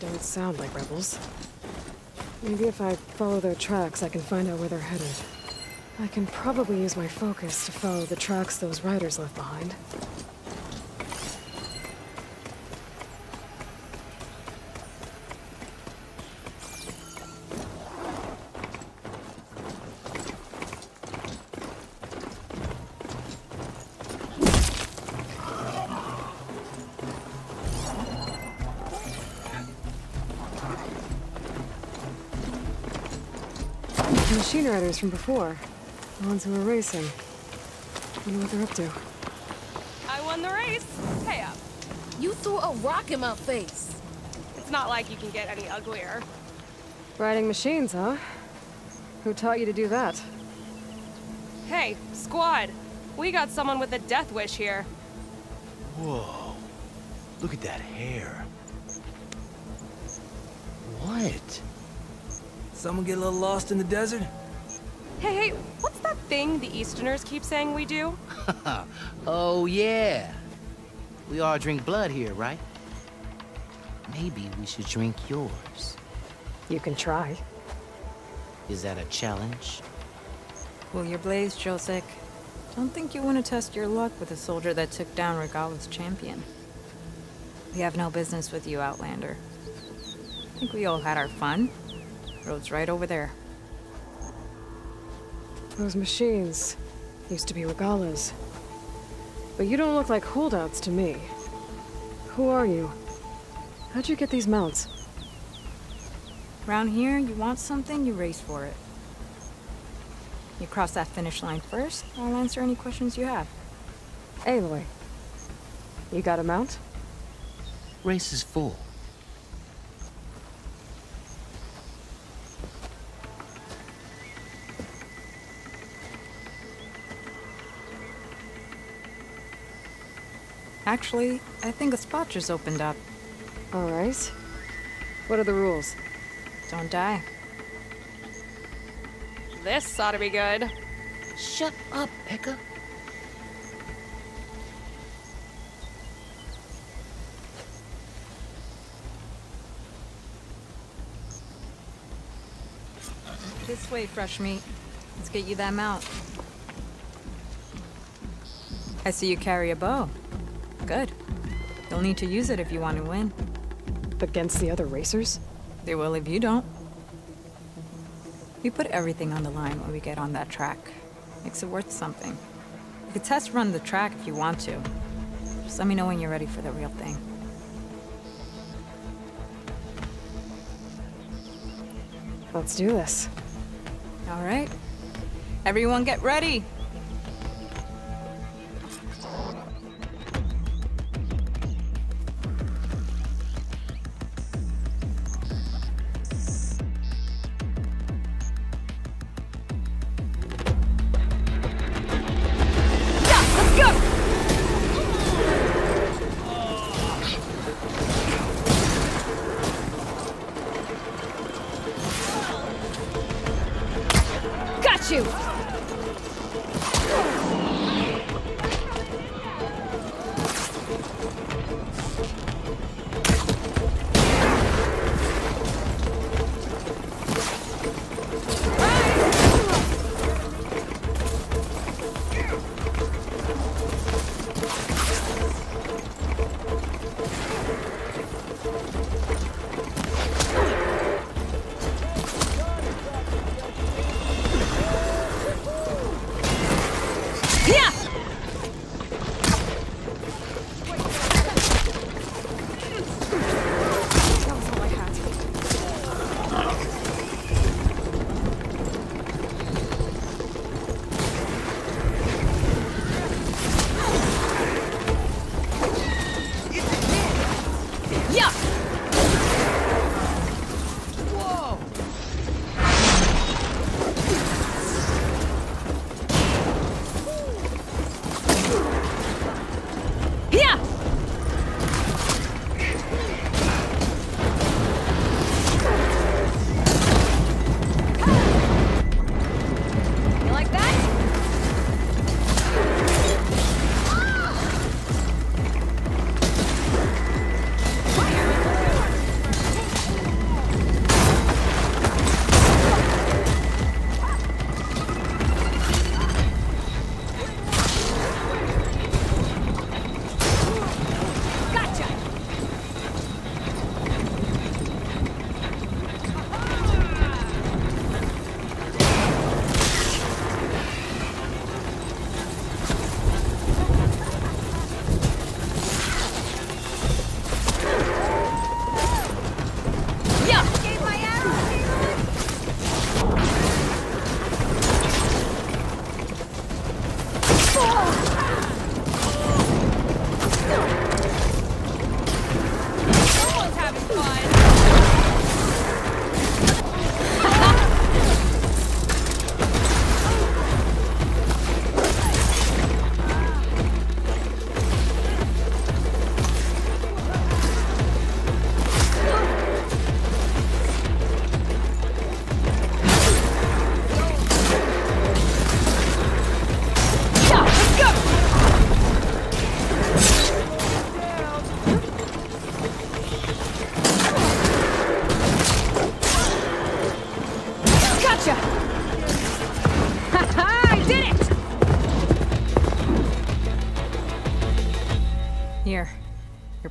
don't sound like rebels. Maybe if I follow their tracks, I can find out where they're headed. I can probably use my focus to follow the tracks those riders left behind. Riders from before. The ones who were racing. Wonder what they're up to. I won the race. Pay up. Uh, you threw a rock in my face. It's not like you can get any uglier. Riding machines, huh? Who taught you to do that? Hey, squad. We got someone with a death wish here. Whoa. Look at that hair. What? Someone get a little lost in the desert? Hey, hey, what's that thing the Easterners keep saying we do? oh, yeah. We all drink blood here, right? Maybe we should drink yours. You can try. Is that a challenge? Cool your blaze, Josek. Don't think you want to test your luck with a soldier that took down Regalla's champion. We have no business with you, Outlander. I think we all had our fun. Road's right over there. Those machines used to be Regallas. But you don't look like holdouts to me. Who are you? How'd you get these mounts? Around here, you want something, you race for it. You cross that finish line first, I'll answer any questions you have. Aloy. You got a mount? Race is full. Actually, I think a spot just opened up. All right. What are the rules? Don't die. This ought to be good. Shut up, Pekka. This way, fresh meat. Let's get you that mount. I see you carry a bow. Good. You'll need to use it if you want to win. Against the other racers? They will if you don't. We put everything on the line when we get on that track. Makes it worth something. You could test run the track if you want to. Just let me know when you're ready for the real thing. Let's do this. All right. Everyone get ready.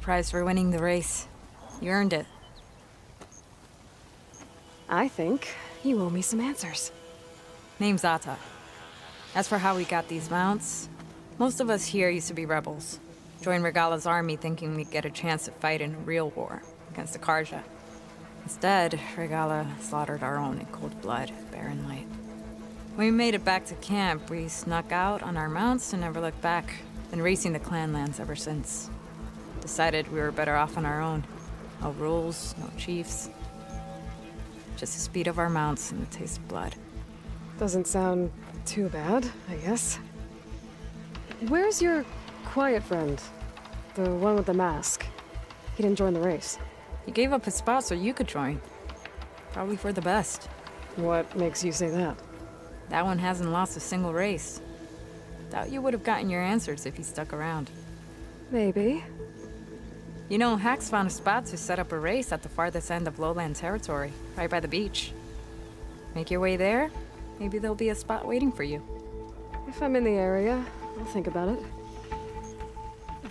Prize for winning the race. You earned it. I think you owe me some answers. Name's Ata. As for how we got these mounts, most of us here used to be rebels. Joined Regalla's army thinking we'd get a chance to fight in a real war against the Carja. Instead, Regala slaughtered our own in cold blood, Barren Light. When we made it back to camp, we snuck out on our mounts and never looked back. Been racing the clan lands ever since. Decided we were better off on our own. No rules, no chiefs. Just the speed of our mounts and the taste of blood. Doesn't sound too bad, I guess. Where's your quiet friend? The one with the mask. He didn't join the race. He gave up his spot so you could join. Probably for the best. What makes you say that? That one hasn't lost a single race. Doubt you would have gotten your answers if he stuck around. Maybe. You know, Hax found a spot to set up a race at the farthest end of lowland territory, right by the beach. Make your way there, maybe there'll be a spot waiting for you. If I'm in the area, I'll think about it.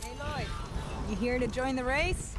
Hey Aloy, you here to join the race?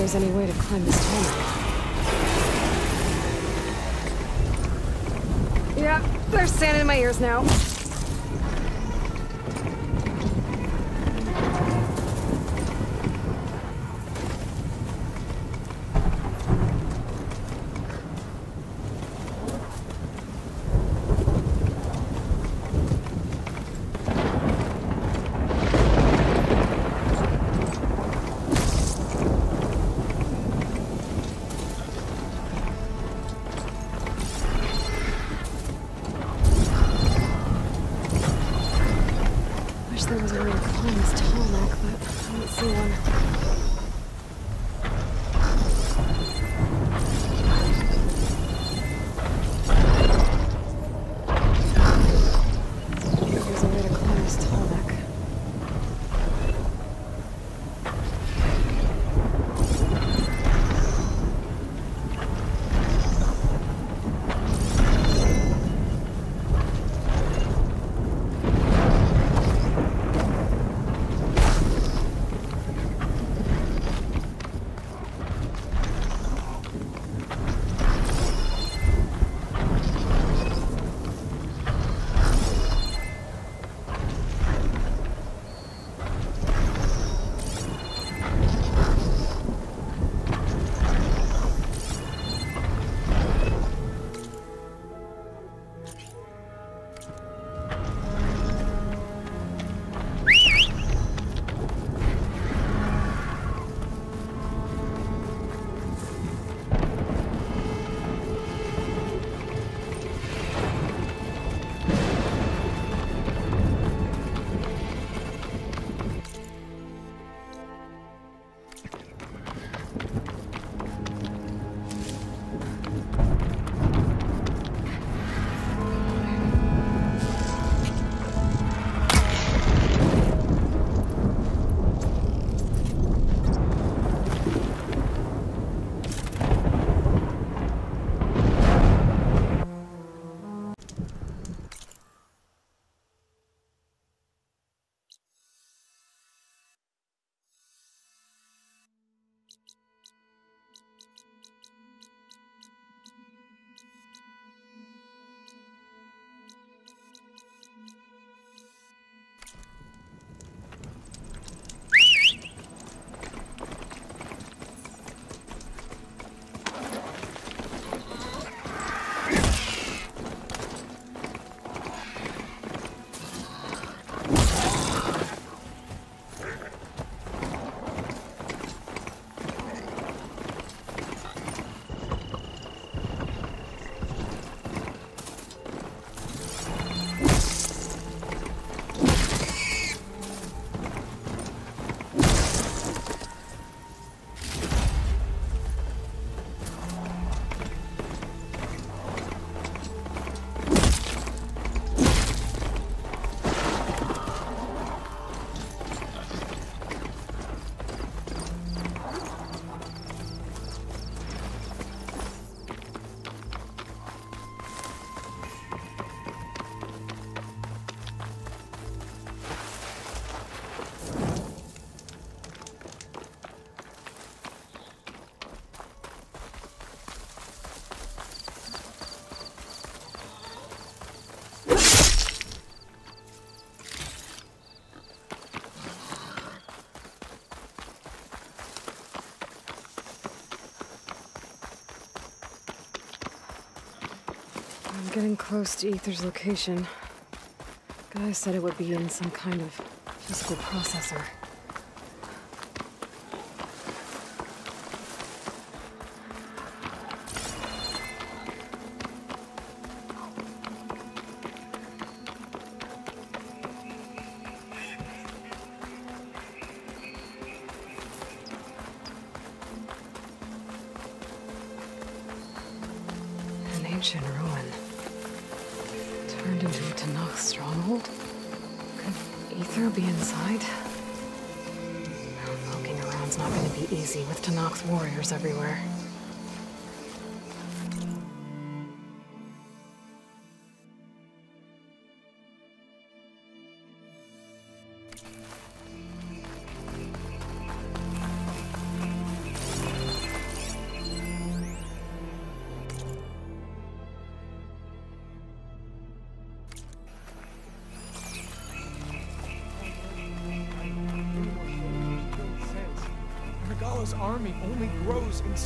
There's any way to climb this tunnel. Yeah, there's sand in my ears now. Getting close to AETHER's location. Guy said it would be in some kind of physical processor.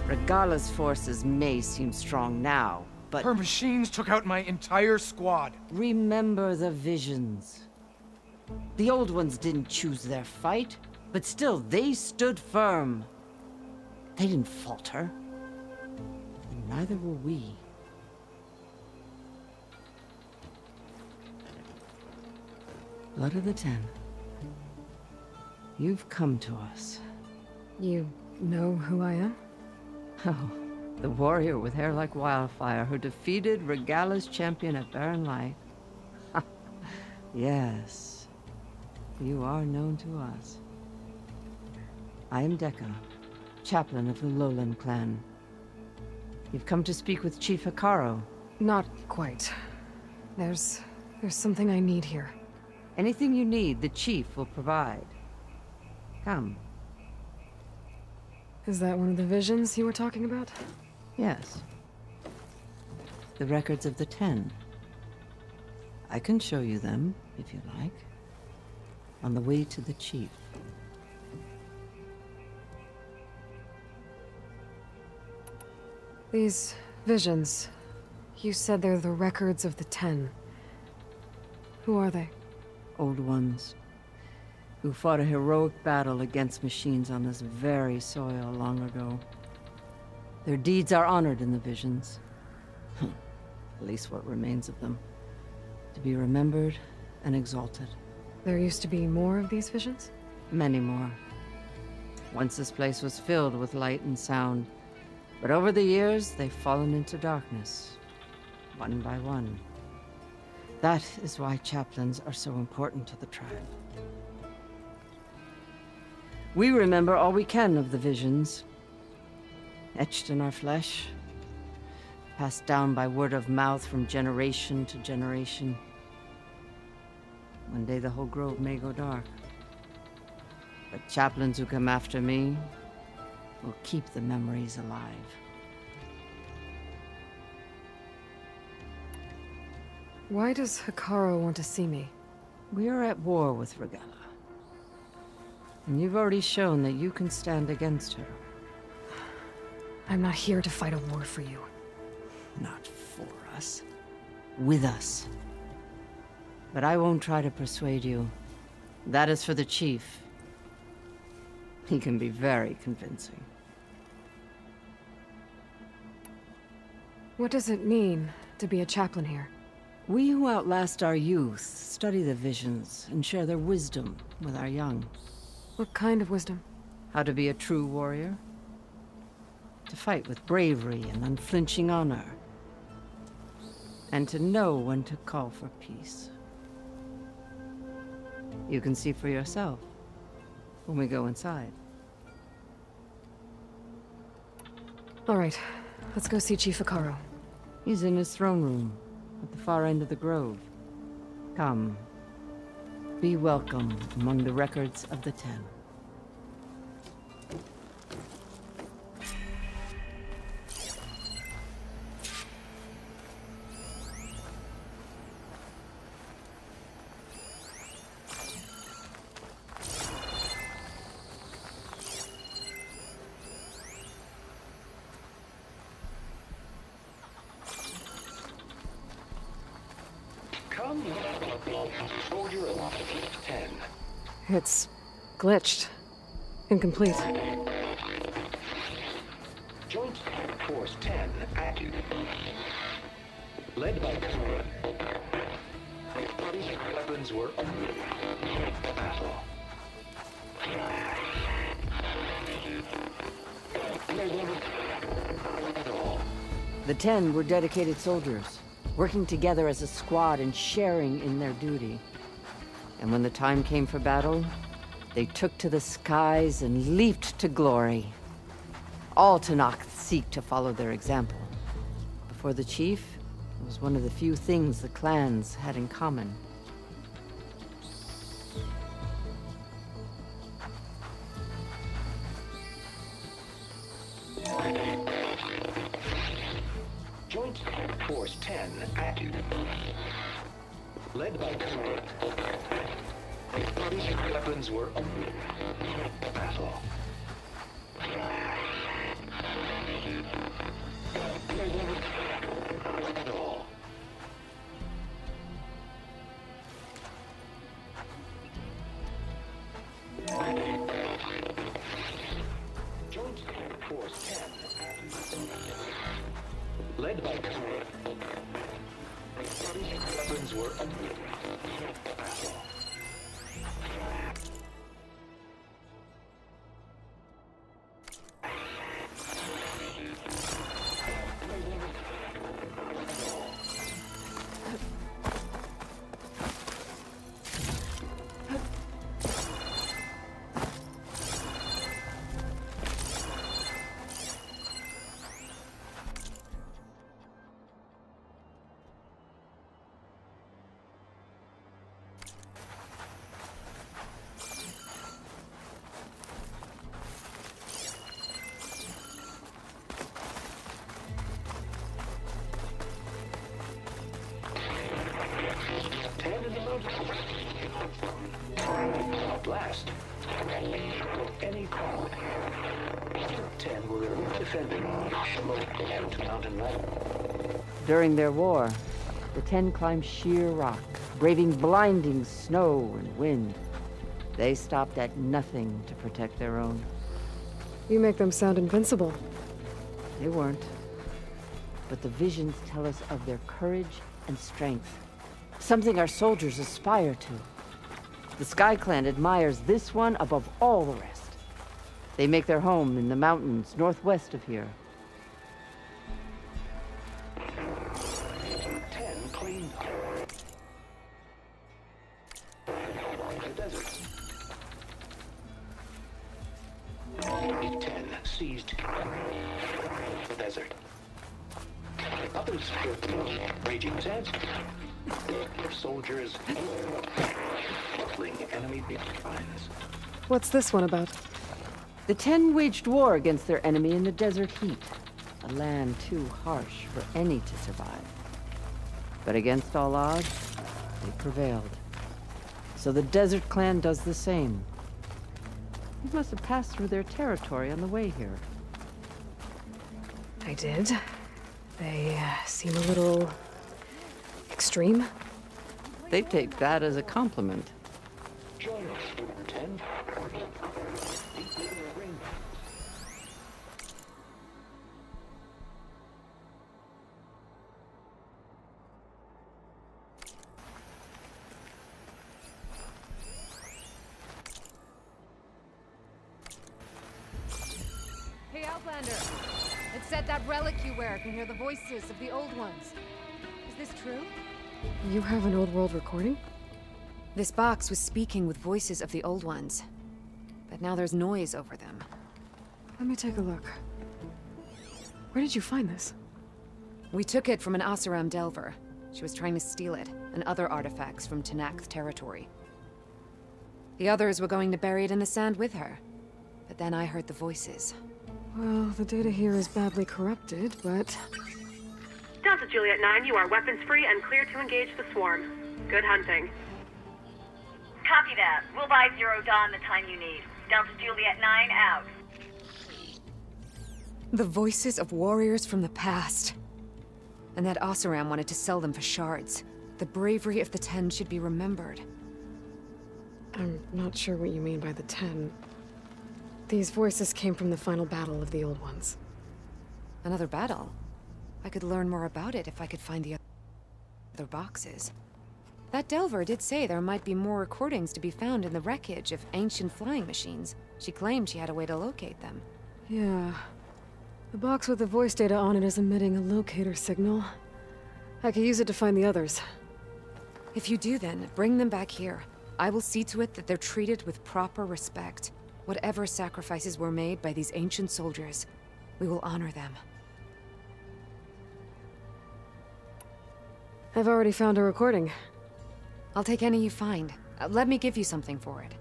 Regalla's forces may seem strong now, but Her machines took out my entire squad. remember the visions. The old ones didn't choose their fight, but still they stood firm. They didn't falter. And neither will we. Blood of the Ten. You've come to us. You know who I am? Oh, the warrior with hair like wildfire who defeated Regalla's champion at Barren Light. yes, you are known to us. I am Dekka, chaplain of the Lowland clan. You've come to speak with Chief Hekarro. Not quite. There's... there's something I need here. Anything you need, the chief will provide. Come. Is that one of the visions you were talking about? Yes. The records of the Ten. I can show you them, if you like. On the way to the Chief. These visions. You said they're the records of the Ten. Who are they? Old ones. Who fought a heroic battle against machines on this very soil long ago. Their deeds are honored in the visions. At least what remains of them. To be remembered and exalted. There used to be more of these visions? Many more. Once this place was filled with light and sound, but over the years they've fallen into darkness, one by one. That is why chaplains are so important to the tribe. We remember all we can of the visions, etched in our flesh, passed down by word of mouth from generation to generation. One day the whole grove may go dark. But chaplains who come after me will keep the memories alive. Why does Hekarro want to see me? We are at war with Regalla. And you've already shown that you can stand against her. I'm not here to fight a war for you. Not for us. With us. But I won't try to persuade you. That is for the chief. He can be very convincing. What does it mean to be a chaplain here? We who outlast our youth study the visions and share their wisdom with our young. What kind of wisdom? How to be a true warrior. To fight with bravery and unflinching honor. And to know when to call for peace. You can see for yourself when we go inside. All right, let's go see Chief Hekarro. He's in his throne room at the far end of the grove. Come. Be welcome among the records of the Ten. It's glitched. Incomplete. Joint Force 10 active. Led by Kura. Weapons were battle. The Ten were dedicated soldiers, working together as a squad and sharing in their duty. And when the time came for battle, they took to the skies and leaped to glory. All Tenakth seek to follow their example. Before the chief, it was one of the few things the clans had in common. Any. Ten were defending Smoke Mountain Line. During their war, the Ten climbed sheer rock, braving blinding snow and wind. They stopped at nothing to protect their own. You make them sound invincible. They weren't. But the visions tell us of their courage and strength. Something our soldiers aspire to. The Sky Clan admires this one above all the rest. They make their home in the mountains northwest of here. Ten cleaned the desert. Ten seized the desert. Others raging sands. Soldiers battling enemy lines. What's this one about? The ten waged war against their enemy in the desert heat, a land too harsh for any to survive. But against all odds, they prevailed. So the Desert Clan does the same. You must have passed through their territory on the way here. I did. They uh, seem a little... extreme. They take that as a compliment. Join us, voices of the old ones. Is this true? You have an old world recording? This box was speaking with voices of the old ones. But now there's noise over them. Let me take a look. Where did you find this? We took it from an Oseram Delver. She was trying to steal it, and other artifacts from Tenakth territory. The others were going to bury it in the sand with her. But then I heard the voices. Well, the data here is badly corrupted, but... Delta Juliet 9, you are weapons free and clear to engage the swarm. Good hunting. Copy that. We'll buy Zero Dawn the time you need. Delta Juliet 9 out. The voices of warriors from the past. And that Oseram wanted to sell them for shards. The bravery of the Ten should be remembered. I'm not sure what you mean by the Ten. These voices came from the final battle of the Old Ones. Another battle? I could learn more about it if I could find the other boxes. That Delver did say there might be more recordings to be found in the wreckage of ancient flying machines. She claimed she had a way to locate them. Yeah. The box with the voice data on it is emitting a locator signal. I could use it to find the others. If you do then, bring them back here. I will see to it that they're treated with proper respect. Whatever sacrifices were made by these ancient soldiers, we will honor them. I've already found a recording. I'll take any you find. Uh, let me give you something for it.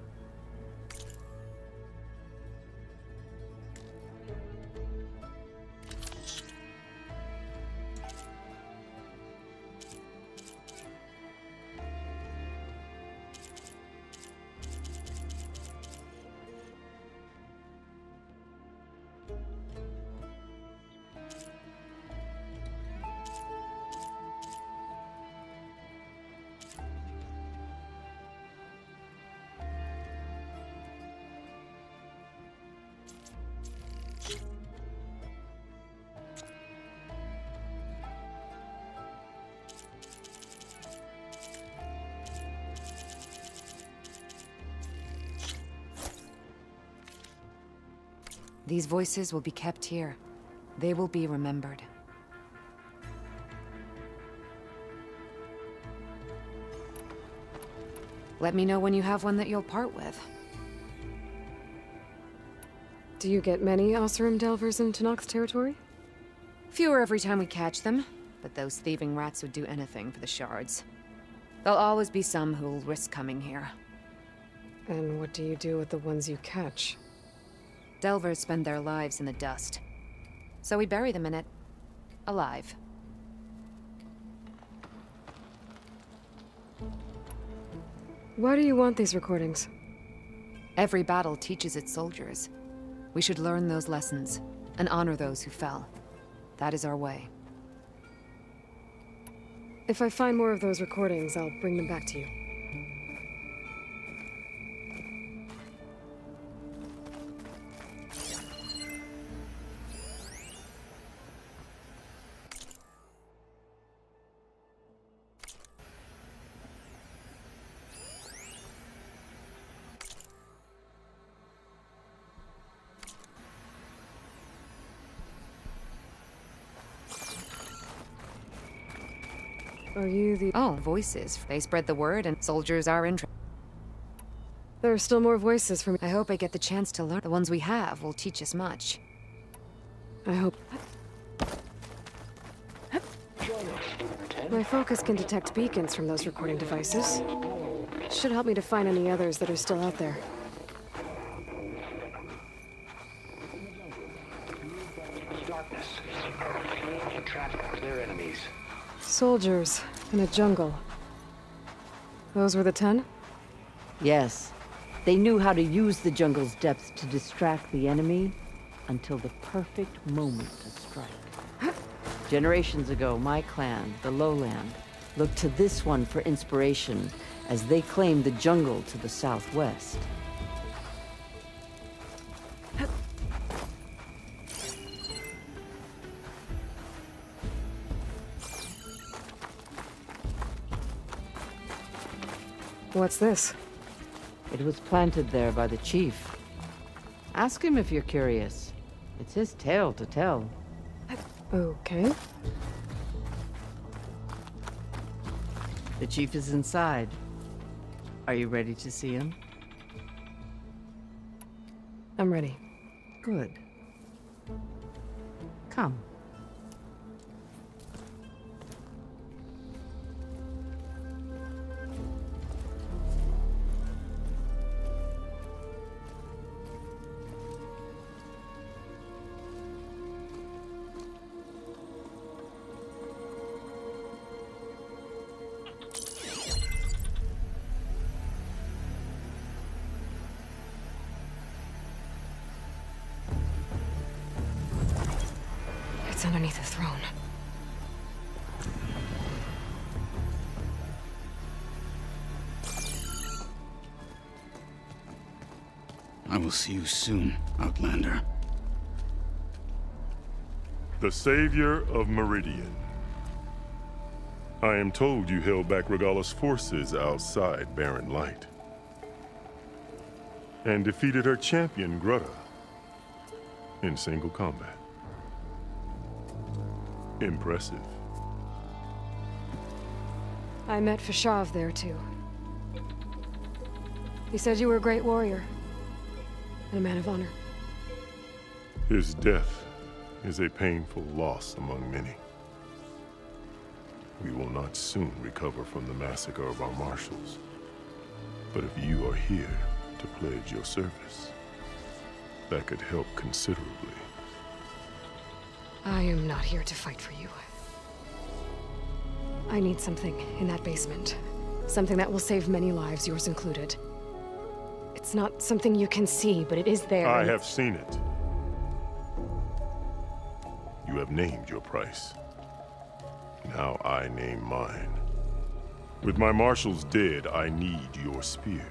These voices will be kept here. They will be remembered. Let me know when you have one that you'll part with. Do you get many Oseram Delvers in Tenakth territory? Fewer every time we catch them, but those thieving rats would do anything for the shards. There'll always be some who'll risk coming here. And what do you do with the ones you catch? Delvers spend their lives in the dust. So we bury them in it. Alive. Why do you want these recordings? Every battle teaches its soldiers. We should learn those lessons, and honor those who fell. That is our way. If I find more of those recordings, I'll bring them back to you. Are you the- Oh, voices. They spread the word and soldiers are interested. There are still more voices from- I hope I get the chance to learn. The ones we have will teach us much. I hope- My focus can detect beacons from those recording devices. Should help me to find any others that are still out there. Darkness. Traffic. Clear enemies. Soldiers in a jungle. Those were the ten? Yes. They knew how to use the jungle's depths to distract the enemy until the perfect moment to strike. Generations ago, my clan, the Lowland, looked to this one for inspiration as they claimed the jungle to the southwest. What's this? It was planted there by the chief. Ask him if you're curious. It's his tale to tell. Okay. The chief is inside. Are you ready to see him? I'm ready. Good. Come. See you soon, Outlander. The savior of Meridian. I am told you held back Regalla's forces outside Barren Light. And defeated her champion, Grudda, in single combat. Impressive. I met Fashav there, too. He said you were a great warrior. And a man of honor. His death is a painful loss among many. We will not soon recover from the massacre of our marshals. But if you are here to pledge your service, that could help considerably. I am not here to fight for you. I need something in that basement. Something that will save many lives, yours included. It's not something you can see, but it is there. I have seen it. You have named your price. Now I name mine. With my marshals dead, I need your spear.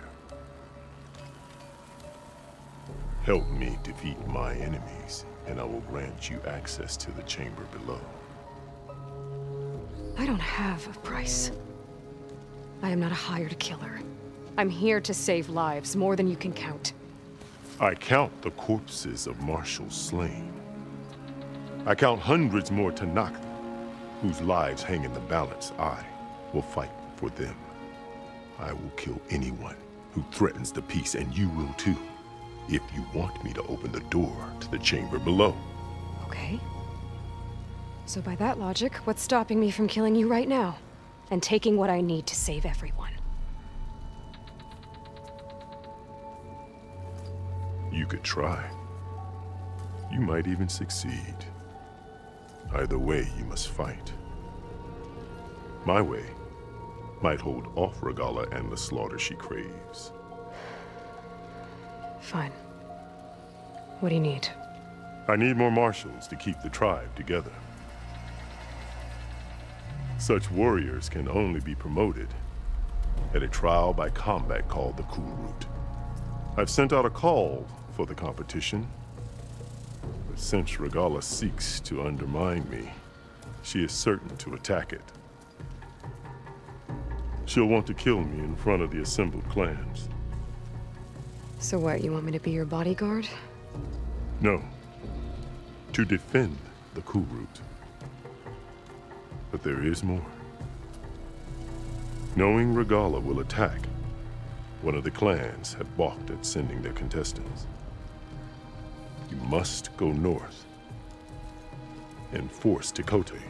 Help me defeat my enemies, and I will grant you access to the chamber below. I don't have a price. I am not a hired killer. I'm here to save lives, more than you can count. I count the corpses of marshals slain. I count hundreds more Tenakth, whose lives hang in the balance. I will fight for them. I will kill anyone who threatens the peace, and you will too, if you want me to open the door to the chamber below. Okay. So by that logic, what's stopping me from killing you right now? And taking what I need to save everyone? You could try. You might even succeed. Either way, you must fight. My way might hold off Regalla and the slaughter she craves. Fine. What do you need? I need more marshals to keep the tribe together. Such warriors can only be promoted at a trial by combat called the Kulrut. I've sent out a call for the competition, but since Regalla seeks to undermine me, she is certain to attack it. She'll want to kill me in front of the assembled clans. So what, you want me to be your bodyguard? No. To defend the Kulrut. But there is more. Knowing Regalla will attack, one of the clans had balked at sending their contestants. You must go north and force Tekotteh,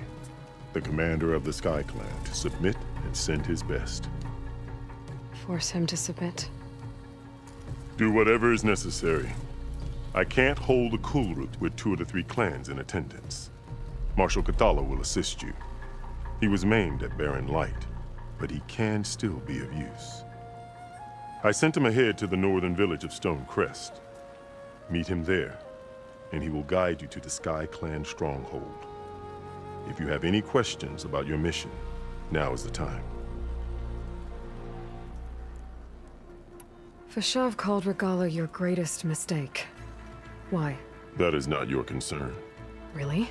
the commander of the Sky Clan, to submit and send his best. Force him to submit. Do whatever is necessary. I can't hold a Kulrut with two of the three clans in attendance. Marshal Kotallo will assist you. He was maimed at Barren Light, but he can still be of use. I sent him ahead to the northern village of Stone Crest. Meet him there, and he will guide you to the Sky Clan stronghold. If you have any questions about your mission, now is the time. Fashav called Regalla your greatest mistake. Why? That is not your concern. Really?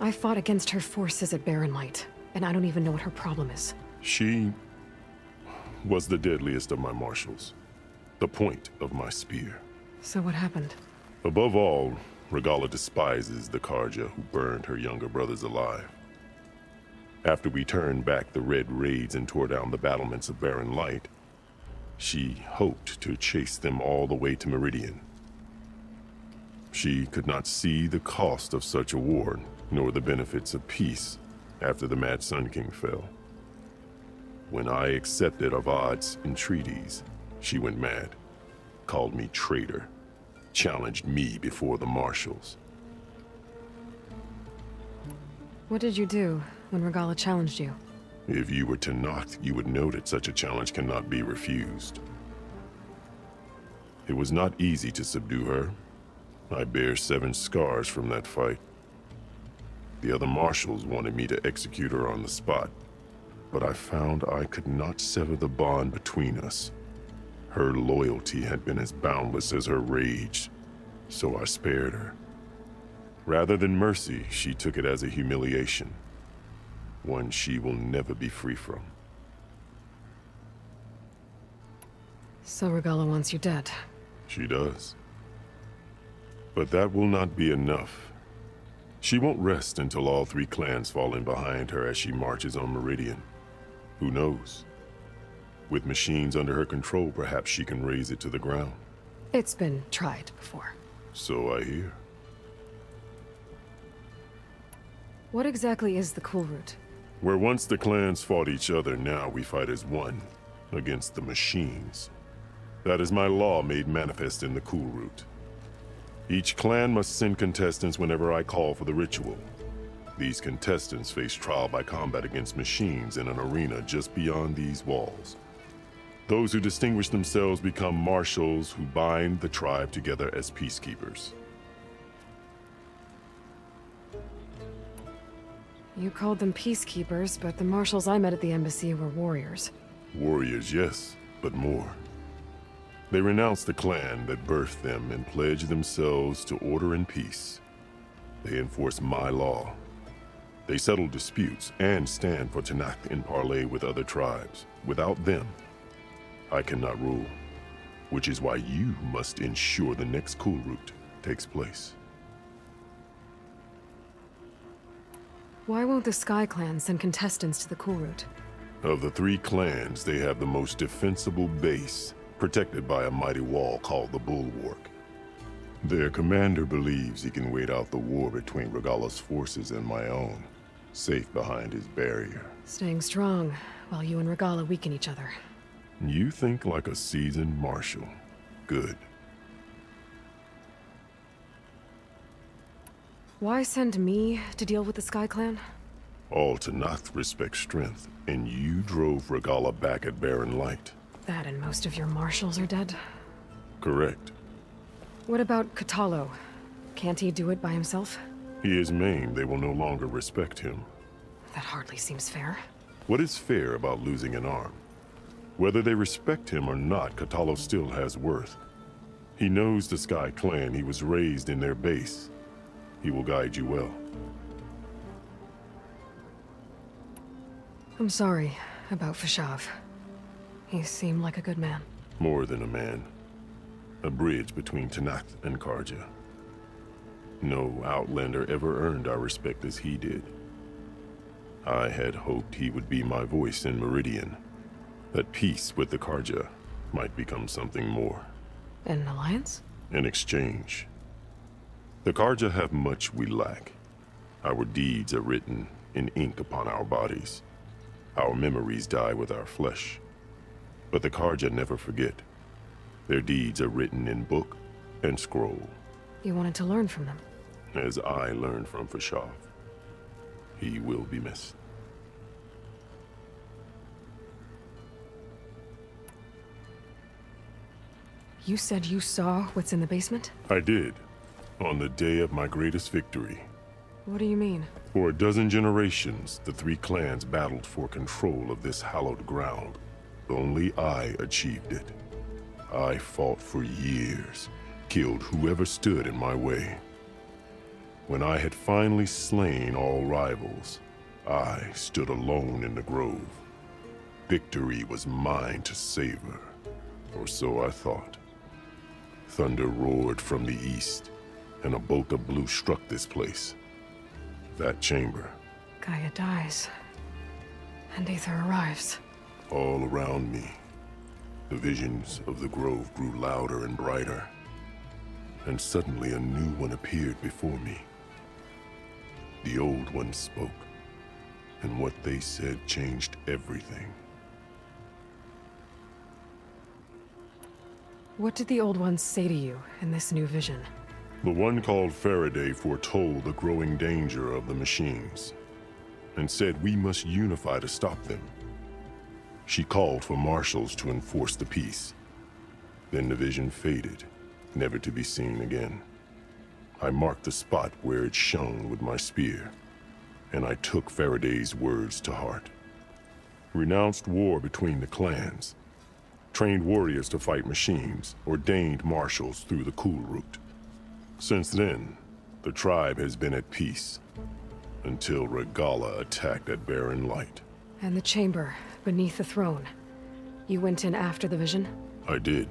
I fought against her forces at Barren Light, and I don't even know what her problem is. She was the deadliest of my marshals. The point of my spear. So what happened? Above all, Regalla despises the Carja who burned her younger brothers alive. After we turned back the Red Raids and tore down the battlements of Barren Light, she hoped to chase them all the way to Meridian. She could not see the cost of such a war, nor the benefits of peace after the Mad Sun King fell. When I accepted Avad's entreaties, she went mad, called me traitor, challenged me before the marshals. What did you do when Regalla challenged you? If you were to knock, you would know that such a challenge cannot be refused. It was not easy to subdue her. I bear seven scars from that fight. The other marshals wanted me to execute her on the spot, but I found I could not sever the bond between us. Her loyalty had been as boundless as her rage, so I spared her. Rather than mercy, she took it as a humiliation. One she will never be free from. So Regalla wants you dead. She does. But that will not be enough. She won't rest until all three clans fall in behind her as she marches on Meridian. Who knows? With machines under her control, perhaps she can raze it to the ground. It's been tried before. So I hear. What exactly is the Kulrut? Where once the clans fought each other, now we fight as one, against the machines. That is my law made manifest in the Kulrut. Each clan must send contestants whenever I call for the ritual. These contestants face trial by combat against machines in an arena just beyond these walls. Those who distinguish themselves become marshals who bind the tribe together as peacekeepers. You called them peacekeepers, but the marshals I met at the embassy were warriors. Warriors, yes, but more. They renounce the clan that birthed them and pledge themselves to order and peace. They enforce my law. They settle disputes and stand for Tenakth in parley with other tribes. Without them, I cannot rule. Which is why you must ensure the next Kulrut takes place. Why won't the Sky Clan send contestants to the Kulrut? Of the three clans, they have the most defensible base, protected by a mighty wall called the Bulwark. Their commander believes he can wait out the war between Regalla's forces and my own, safe behind his barrier. Staying strong, while you and Regalla weaken each other. You think like a seasoned marshal. Good. Why send me to deal with the Sky Clan? All Tenakth respect strength, and you drove Regalla back at Barren Light. That and most of your marshals are dead? Correct. What about Kotallo? Can't he do it by himself? He is maimed, they will no longer respect him. That hardly seems fair. What is fair about losing an arm? Whether they respect him or not, Kotallo still has worth. He knows the Sky Clan, he was raised in their base. He will guide you well. I'm sorry about Fashav. He seemed like a good man. More than a man. A bridge between Tenakth and Carja. No Outlander ever earned our respect as he did. I had hoped he would be my voice in Meridian. That peace with the Carja might become something more. An alliance? An exchange. The Carja have much we lack. Our deeds are written in ink upon our bodies. Our memories die with our flesh. But the Carja never forget. Their deeds are written in book and scroll. You wanted to learn from them? As I learned from Fashav. He will be missed. You said you saw what's in the basement? I did. On the day of my greatest victory. What do you mean? For a dozen generations, the three clans battled for control of this hallowed ground. Only I achieved it. I fought for years, killed whoever stood in my way. When I had finally slain all rivals, I stood alone in the grove. Victory was mine to savor, or so I thought. Thunder roared from the east, and a bolt of blue struck this place. That chamber. Gaia dies. And Aether arrives. All around me. The visions of the grove grew louder and brighter. And suddenly a new one appeared before me. The old one spoke. And what they said changed everything. What did the old ones say to you in this new vision? The one called Faraday foretold the growing danger of the machines, and said we must unify to stop them. She called for marshals to enforce the peace. Then the vision faded, never to be seen again. I marked the spot where it shone with my spear, and I took Faraday's words to heart. Renounced war between the clans, trained warriors to fight machines, ordained marshals through the Kulrut. Since then, the tribe has been at peace, until Regalla attacked at Barren Light. And the chamber, beneath the throne. You went in after the vision? I did.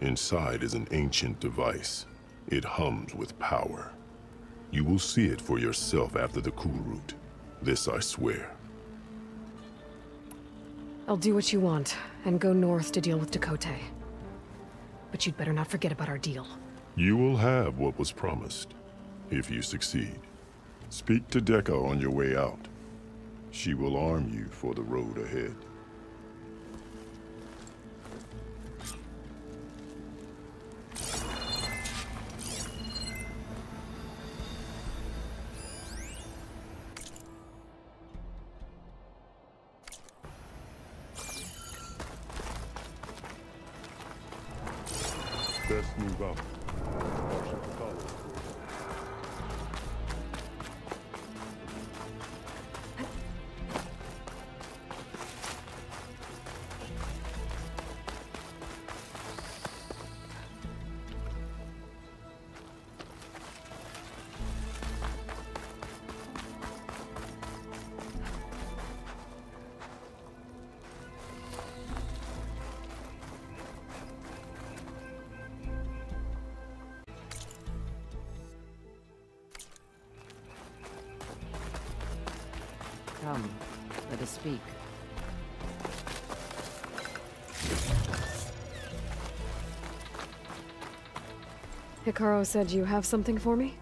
Inside is an ancient device. It hums with power. You will see it for yourself after the cool route. This I swear. I'll do what you want, and go north to deal with Tekotteh. But you'd better not forget about our deal. You will have what was promised, if you succeed. Speak to Dekka on your way out. She will arm you for the road ahead. Let us speak. Hekarro said you have something for me?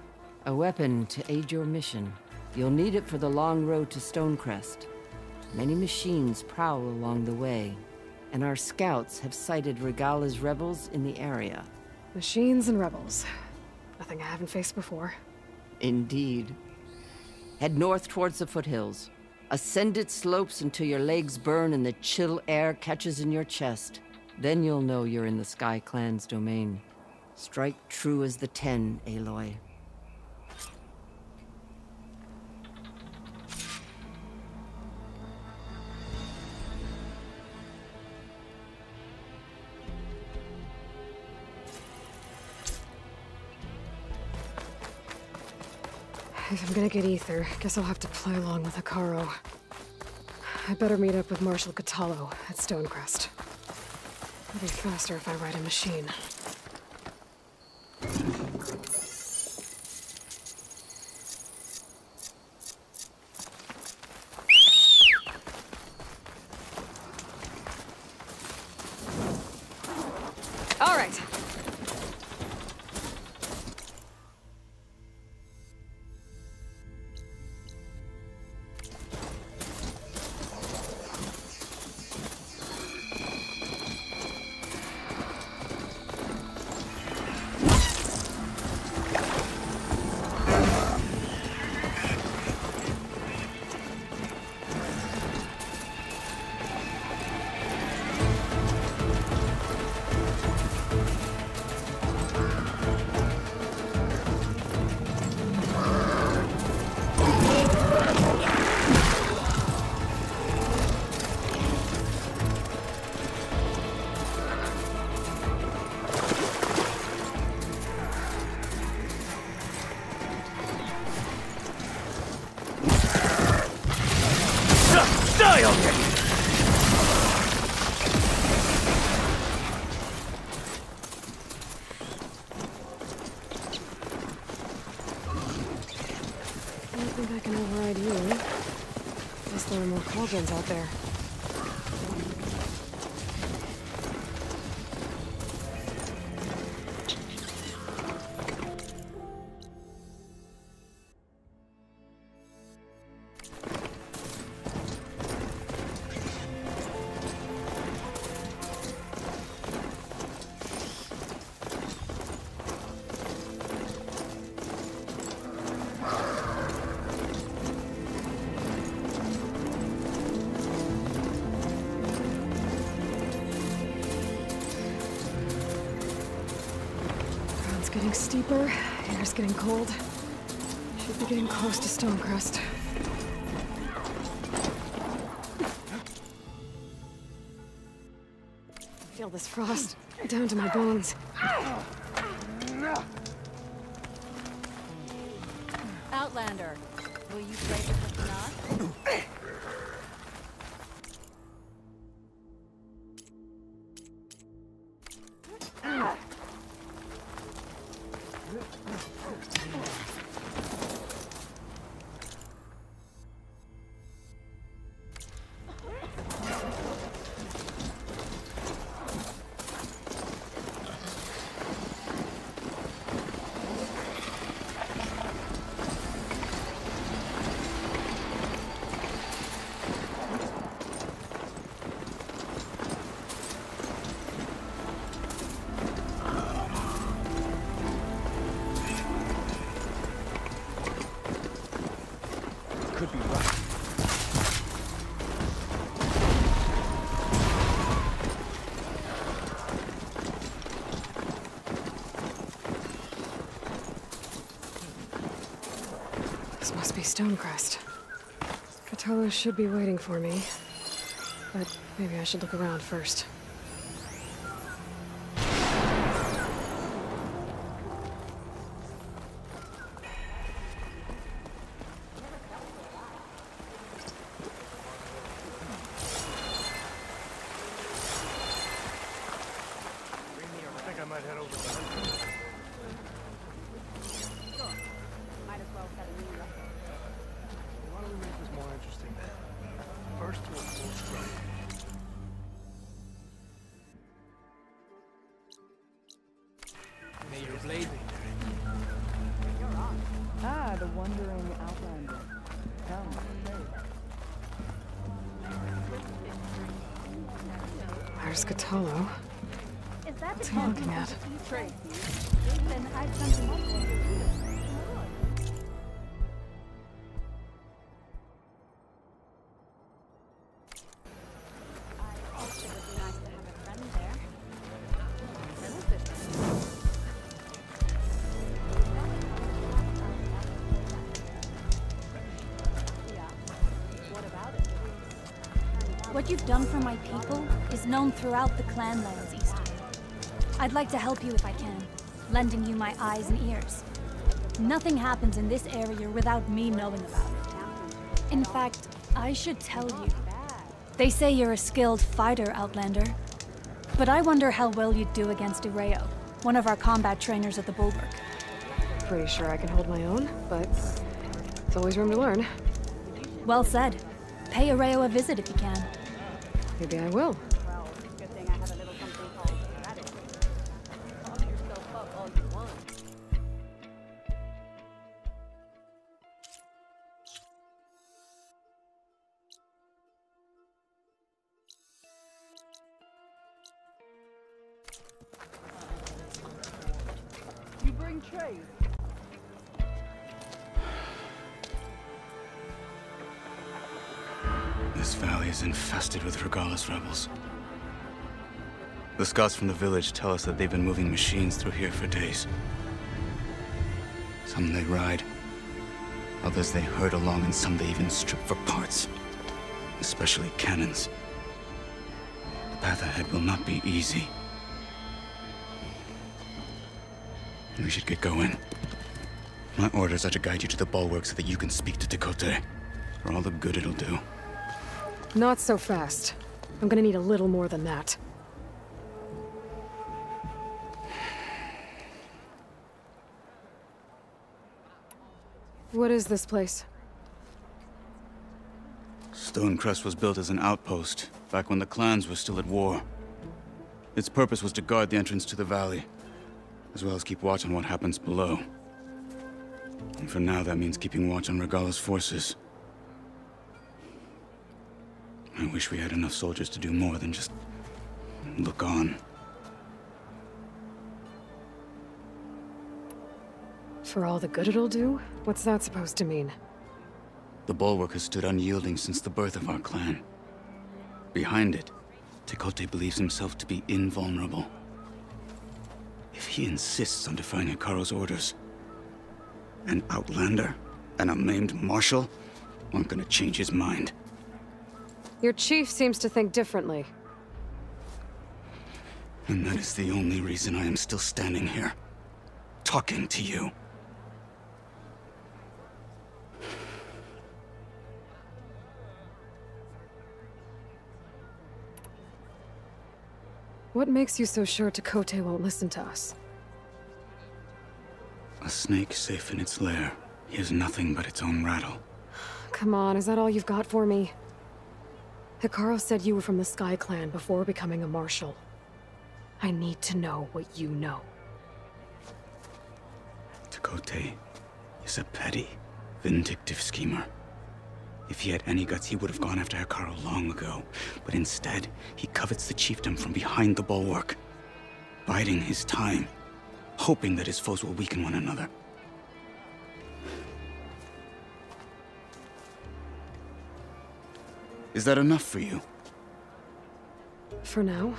A weapon to aid your mission. You'll need it for the long road to Stonecrest. Many machines prowl along the way, and our scouts have sighted Regalla's rebels in the area. Machines and rebels. Nothing I haven't faced before. Indeed. Head north towards the foothills. Ascend its slopes until your legs burn and the chill air catches in your chest. Then you'll know you're in the Sky Clan's domain. Strike true as the Ten, Aloy. If I'm gonna get AETHER, guess I'll have to play along with Hekarro. I better meet up with Marshal Kotallo at Stonecrest. It'll be faster if I ride a machine. Steeper, air's getting cold. Should be getting close to Stonecrest. Feel this frost down to my bones. Stonecrest. Kotallo should be waiting for me. But maybe I should look around first. Might as well set a new record. Why don't we make this more interesting then? First to a full strike. May your blade be Ah, the wandering outlander. Come, There's Kotallo. Is that What's he looking at? Is known throughout the clanlands, Easter. I'd like to help you if I can, lending you my eyes and ears. Nothing happens in this area without me knowing about it. In fact, I should tell you. They say you're a skilled fighter, Outlander. But I wonder how well you'd do against Ireo, one of our combat trainers at the Bulwark. Pretty sure I can hold my own, but it's always room to learn. Well said. Pay Ireo a visit if you can. Maybe I will. Scouts from the village tell us that they've been moving machines through here for days. Some they ride, others they herd along, and some they even strip for parts. Especially cannons. The path ahead will not be easy. We should get going. My orders are to guide you to the bulwark so that you can speak to Tekotteh. For all the good it'll do. Not so fast. I'm gonna need a little more than that. What is this place? Stonecrest was built as an outpost, back when the clans were still at war. Its purpose was to guard the entrance to the valley, as well as keep watch on what happens below. And for now, that means keeping watch on Regalla's forces. I wish we had enough soldiers to do more than just look on. For all the good it'll do? What's that supposed to mean? The bulwark has stood unyielding since the birth of our clan. Behind it, Tekotteh believes himself to be invulnerable. If he insists on defying Hekarro's orders, an outlander and a maimed marshal aren't gonna change his mind. Your chief seems to think differently. And that is the only reason I am still standing here, talking to you. What makes you so sure Tekotteh won't listen to us? A snake safe in its lair hears nothing but its own rattle. Come on, is that all you've got for me? Hekarro said you were from the Sky Clan before becoming a marshal. I need to know what you know. Tekotteh is a petty, vindictive schemer. If he had any guts, he would have gone after Hekarro long ago. But instead, he covets the chiefdom from behind the bulwark, biding his time, hoping that his foes will weaken one another. Is that enough for you? For now.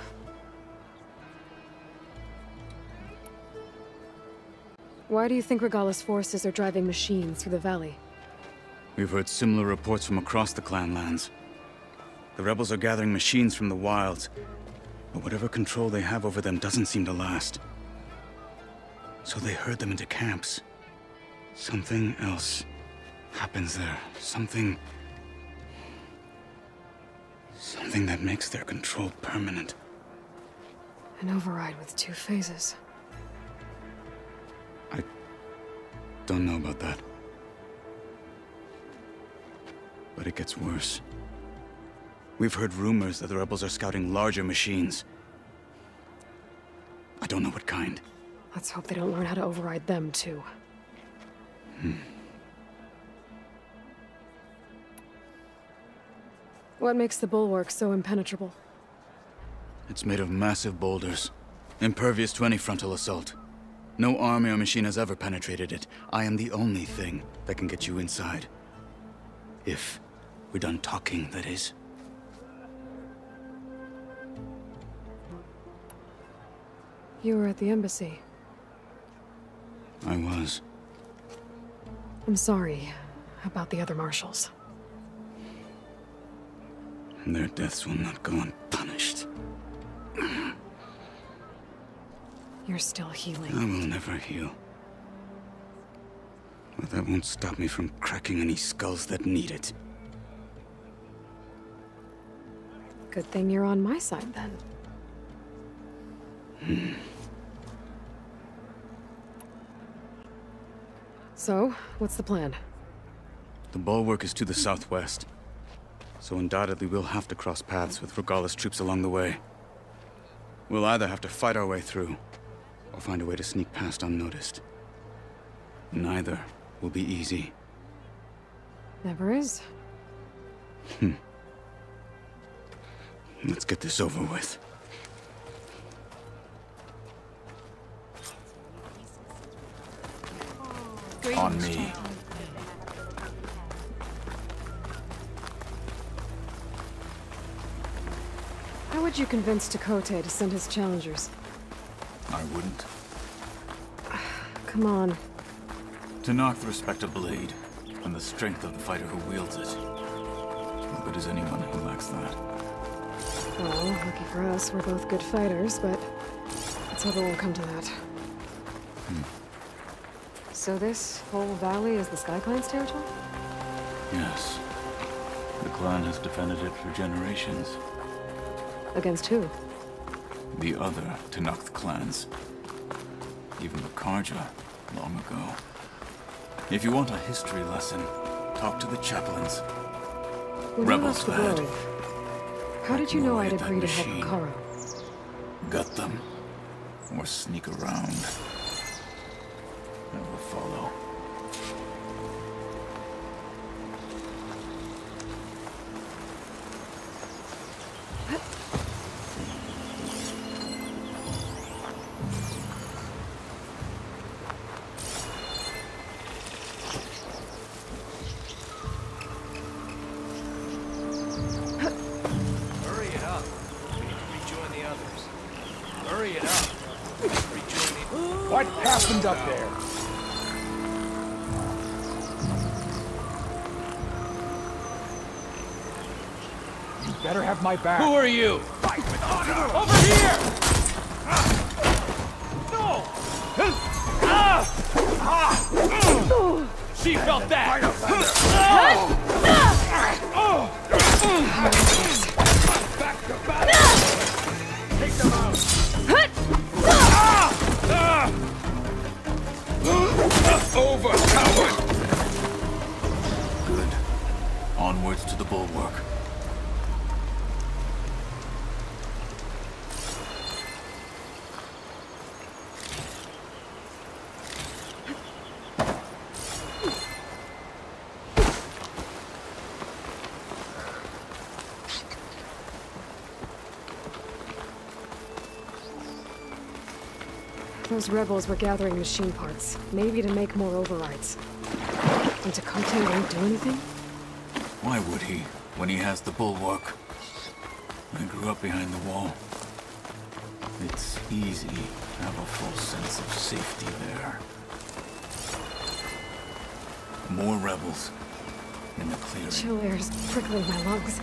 Why do you think Regalla's forces are driving machines through the valley? We've heard similar reports from across the clan lands. The rebels are gathering machines from the wilds, but whatever control they have over them doesn't seem to last. So they herd them into camps. Something else happens there. Something... Something that makes their control permanent. An override with two phases. I... don't know about that. But it gets worse. We've heard rumors that the rebels are scouting larger machines. I don't know what kind. Let's hope they don't learn how to override them, too. Hmm. What makes the bulwark so impenetrable? It's made of massive boulders, impervious to any frontal assault. No army or machine has ever penetrated it. I am the only thing that can get you inside. If we're done talking, that is. You were at the embassy. I was. I'm sorry about the other marshals. Their deaths will not go unpunished. You're still healing. I will never heal. But that won't stop me from cracking any skulls that need it. Good thing you're on my side, then. Hmm. So, what's the plan? The bulwark is to the southwest. So undoubtedly we'll have to cross paths with Regalla's troops along the way. We'll either have to fight our way through, or find a way to sneak past unnoticed. Neither will be easy. Never is. Hmm. Let's get this over with. On me. How would you convince Tekotteh to send his challengers? I wouldn't. Come on. To knock the respect of Blade, and the strength of the fighter who wields it. How good is anyone who lacks that? Well, lucky for us, we're both good fighters, but let's hope it won't come to that. Hmm. So this whole valley is the Sky Clan's territory? Yes. The clan has defended it for generations. Against who? The other Tenakth clans. Even the Carja, long ago. If you want a history lesson, talk to the chaplains. Rebels, lad. How did you know I'd agree to help. Karo? Gut them. Or sneak around. I will follow. up there. You better have my back. Who are you? Fight with honor! Over here! No! Ah! Ah! She felt that! Ah! Huh? Bulwark. Those rebels were gathering machine parts, maybe to make more overrides. And Tekotteh won't do anything? Why would he, when he has the bulwark? I grew up behind the wall. It's easy to have a full sense of safety there. More rebels in the clearing. Chill air's prickling my lungs.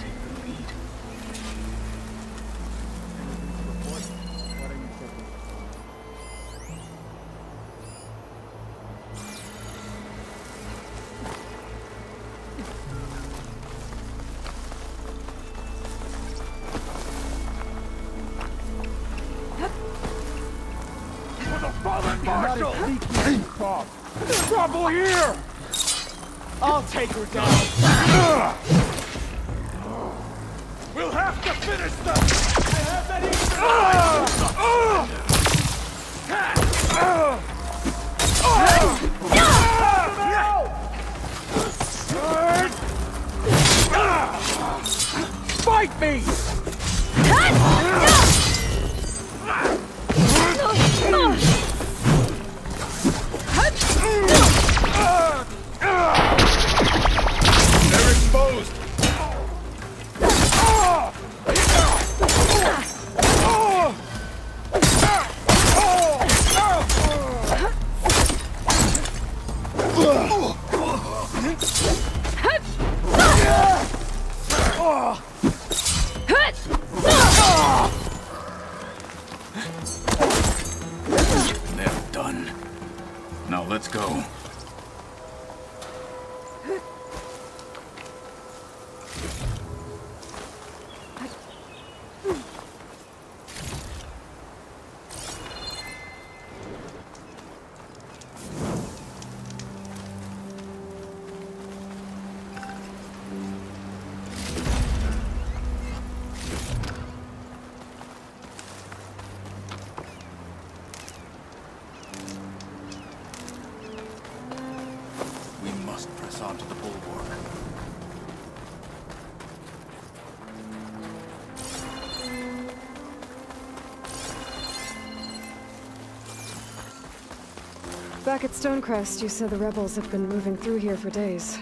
Back at Stonecrest, you said the rebels have been moving through here for days.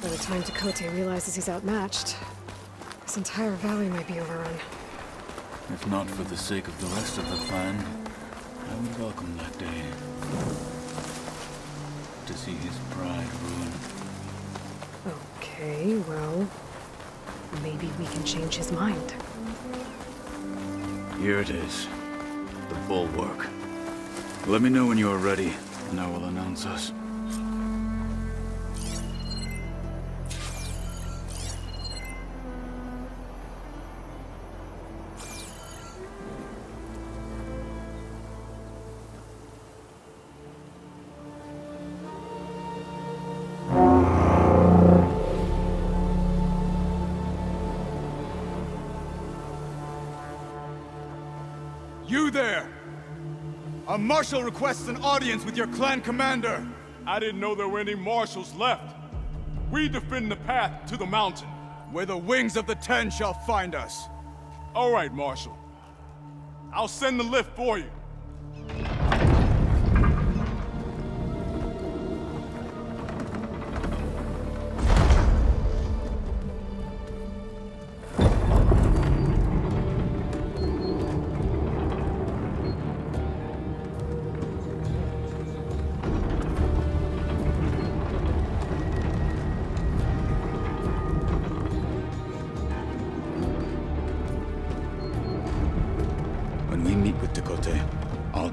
By the time Tekotteh realizes he's outmatched, this entire valley might be overrun. If not for the sake of the rest of the clan, I would welcome that day. To see his pride ruined. Okay, well... Maybe we can change his mind. Here it is. The bulwark. Let me know when you are ready, and I will announce us. Marshal requests an audience with your clan commander. I didn't know there were any marshals left. We defend the path to the mountain. Where the wings of the Ten shall find us. All right, Marshal. I'll send the lift for you.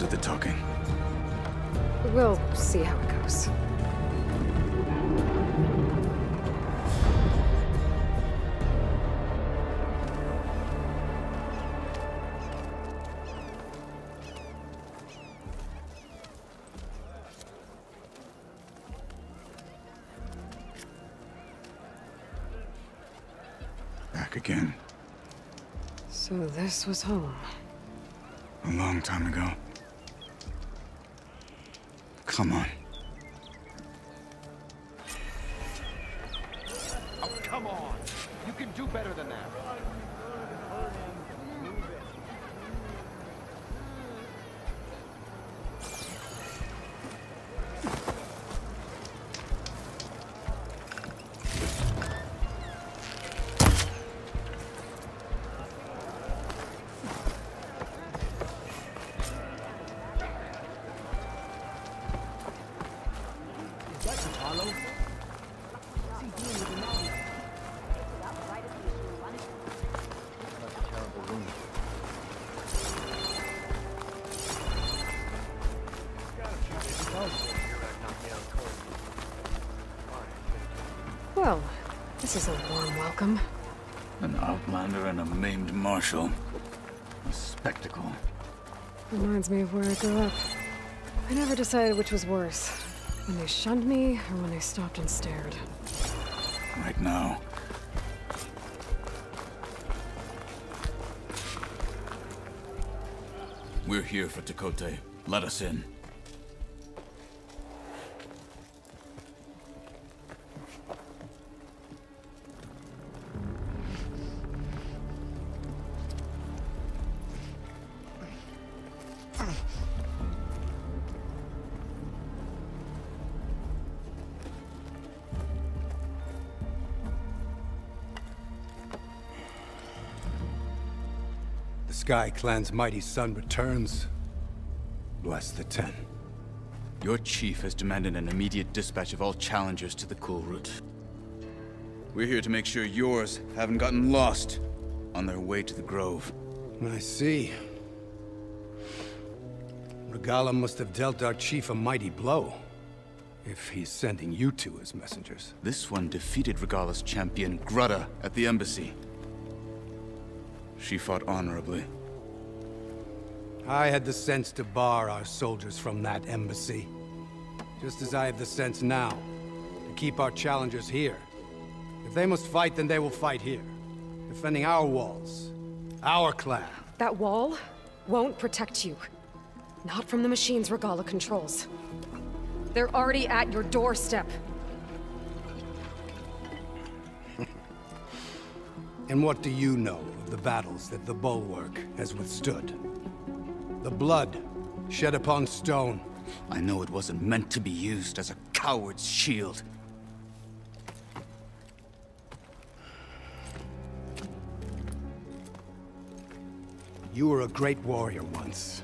with the talking. We'll see how it goes. again. So this was home. A long time ago. Come on. A spectacle. Reminds me of where I grew up. I never decided which was worse. When they shunned me, or when they stopped and stared. Right now. We're here for Tekotteh. Let us in. Sky Clan's mighty son returns. Bless the Ten. Your chief has demanded an immediate dispatch of all challengers to the Kulrut. We're here to make sure yours haven't gotten lost on their way to the Grove. I see. Regalla must have dealt our chief a mighty blow. If he's sending you two as messengers. This one defeated Regalla's champion, Grudda, at the embassy. She fought honorably. I had the sense to bar our soldiers from that embassy. Just as I have the sense now to keep our challengers here. If they must fight, then they will fight here. Defending our walls. Our clan. That wall won't protect you. Not from the machines Regalla controls. They're already at your doorstep. And what do you know of the battles that the Bulwark has withstood? The blood shed upon stone. I know it wasn't meant to be used as a coward's shield. You were a great warrior once.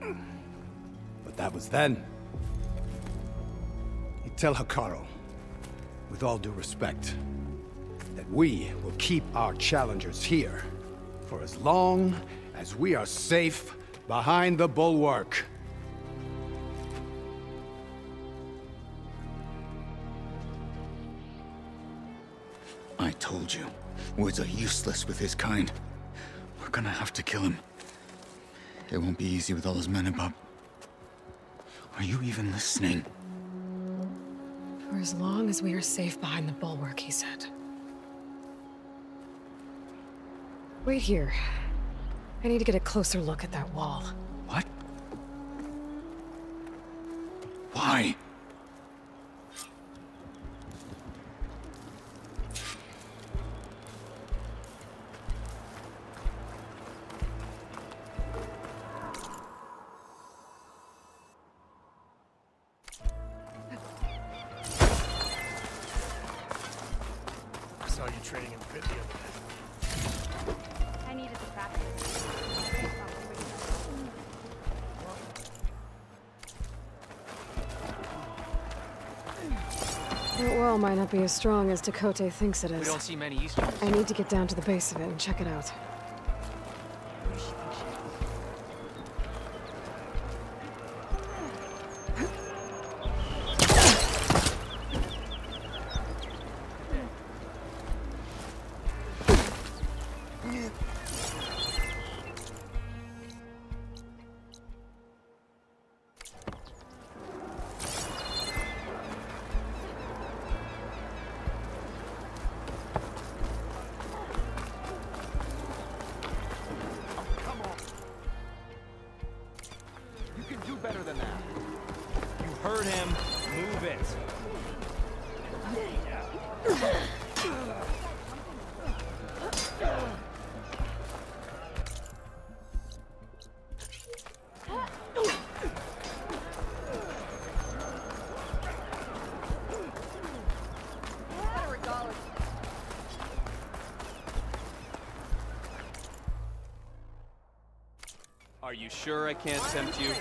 But that was then. You tell Hekarro, with all due respect, that we will keep our challengers here for as long as we are safe behind the bulwark. I told you, words are useless with his kind. We're gonna have to kill him. It won't be easy with all his men about. Are you even listening? For as long as we are safe behind the bulwark, he said. Wait here. I need to get a closer look at that wall. What? Why? Wall might not be as strong as Tekotteh thinks it is. We don't see many Easterns. I need to get down to the base of it and check it out. Heard him. Move it. Are you sure I can't tempt you?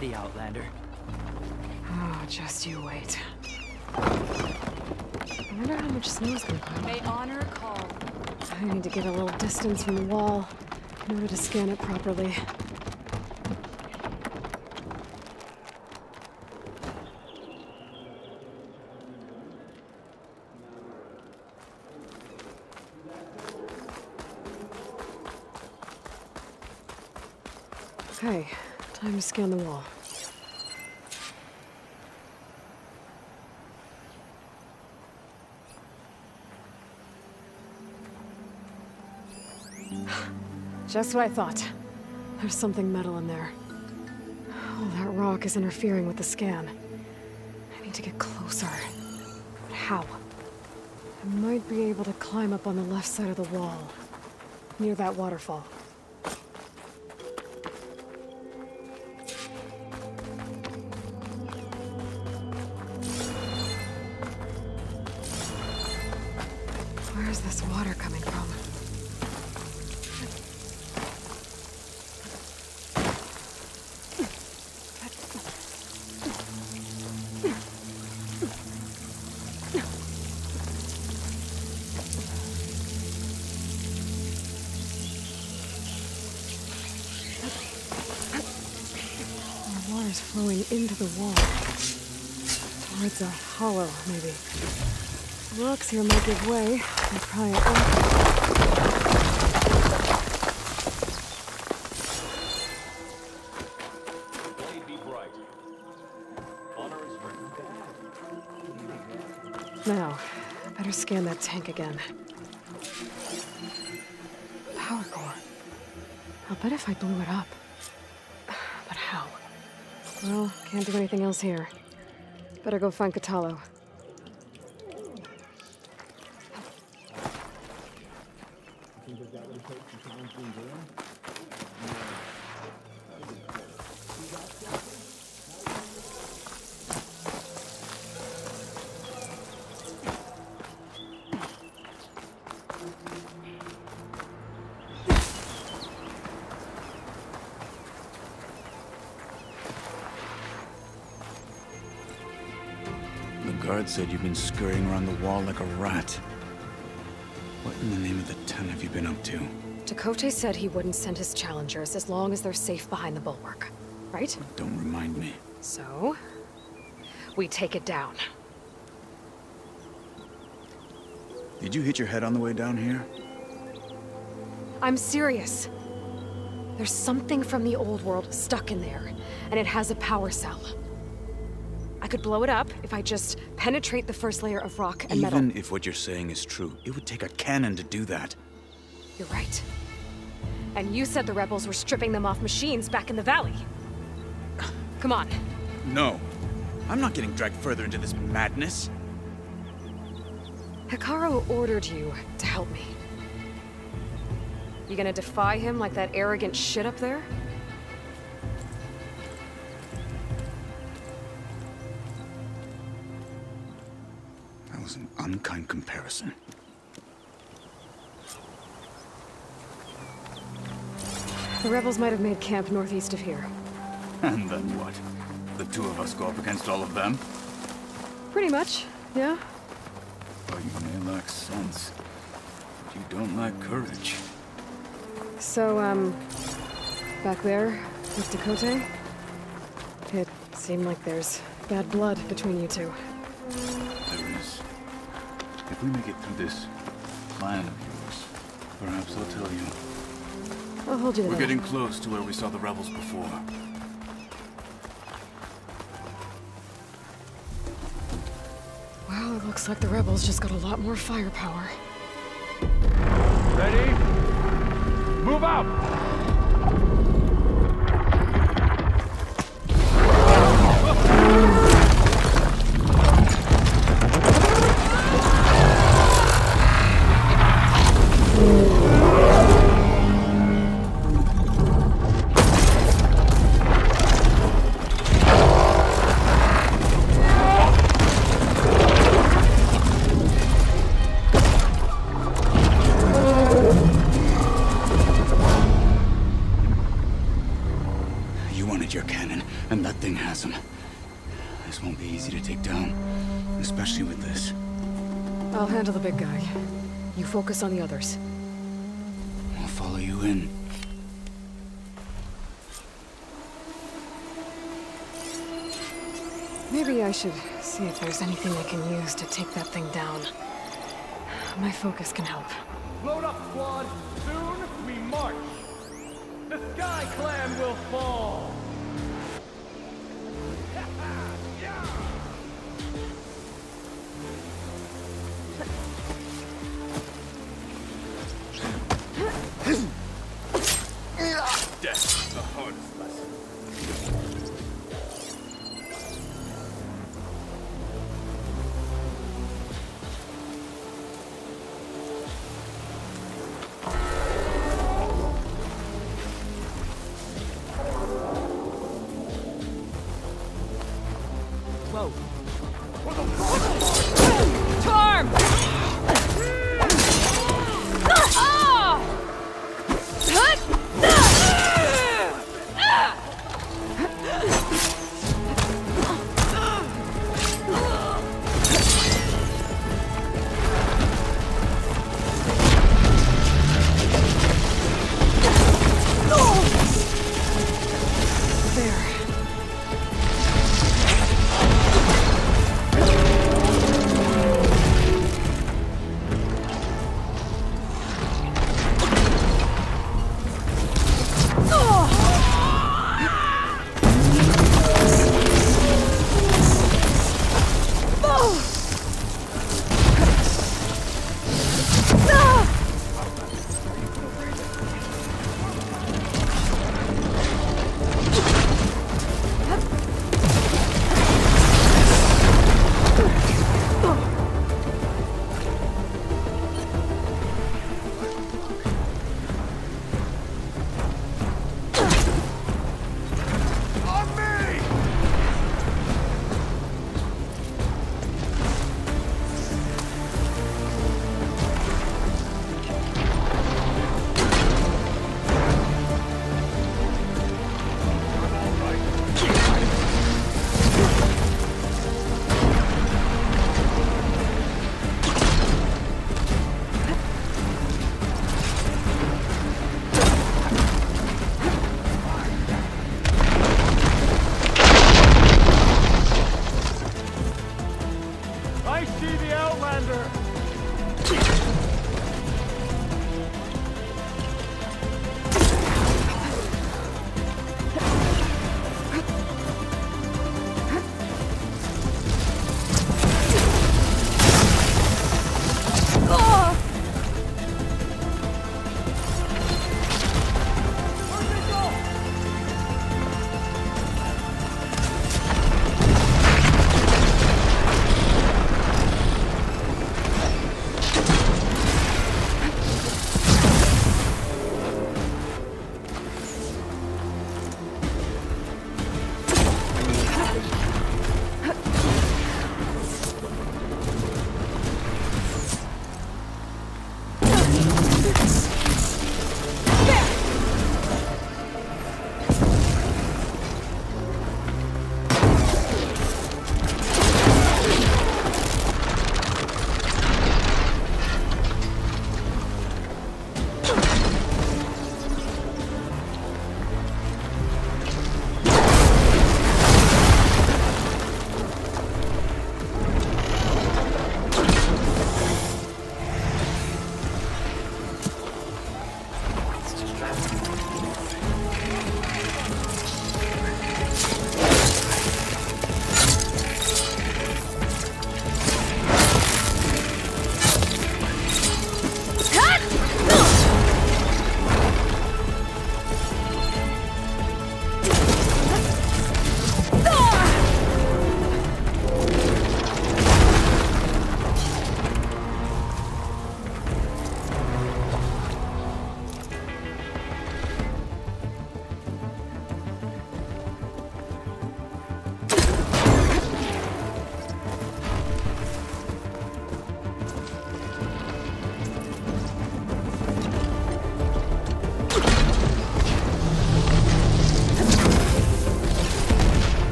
Beaten already, Outlander. Oh, just you wait. I wonder how much snow's gonna pile May honor call. I need to get a little distance from the wall in order to scan it properly. Okay, scan the wall. Just what I thought. There's something metal in there. Oh, that rock is interfering with the scan. I need to get closer. But how? I might be able to climb up on the left side of the wall. Near that waterfall. Rocks here might give way. I'll pry it open. Blade be bright. Honor is written. Now, better scan that tank again. Power core. I'll bet if I blew it up. But how? Well, can't do anything else here. Better go find Kotallo. Said you've been scurrying around the wall like a rat. What in the name of the ten have you been up to? Tekotteh said he wouldn't send his challengers as long as they're safe behind the bulwark. Right? Don't remind me. So, we take it down. Did you hit your head on the way down here? I'm serious. There's something from the old world stuck in there, and it has a power cell. I could blow it up if I just penetrate the first layer of rock and metal. Even if what you're saying is true, it would take a cannon to do that. You're right. And you said the rebels were stripping them off machines back in the valley. Come on. No. I'm not getting dragged further into this madness. Hekarro ordered you to help me. You gonna defy him like that arrogant shit up there? The rebels might have made camp northeast of here. And then what? The two of us go up against all of them? Pretty much, yeah? Oh, you may lack sense, but you don't lack courage. So, um, back there with Tekotteh, it seemed like there's bad blood between you two. There is. If we make it through this plan of yours, Perhaps I'll tell you. I'll hold you We're that. getting close to where we saw the rebels before. Well, it looks like the rebels just got a lot more firepower. Ready? Move out! Focus on the others. I'll follow you in. Maybe I should see if there's anything I can use to take that thing down. My focus can help. Load up, squad! Soon we march! The Sky Clan will fall!